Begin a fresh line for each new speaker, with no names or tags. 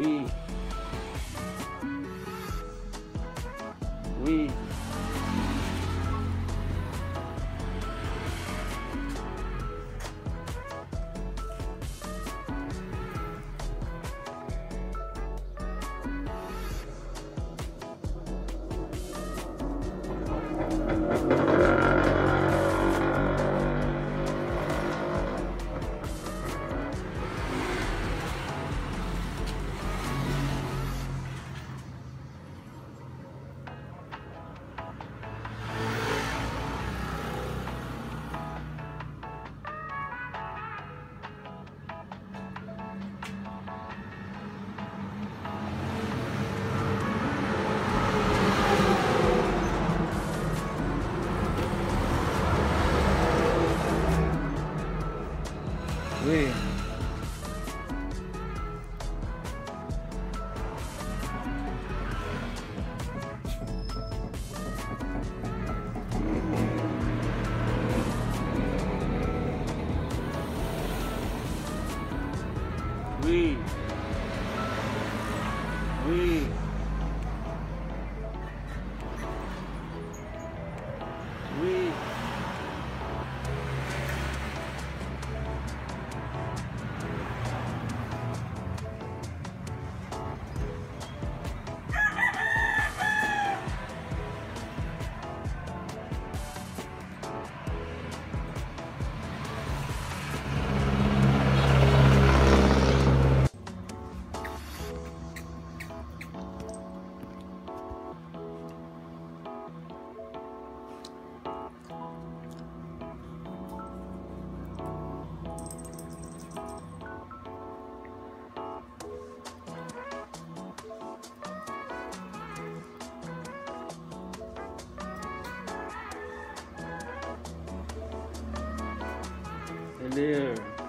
Oui. Hello.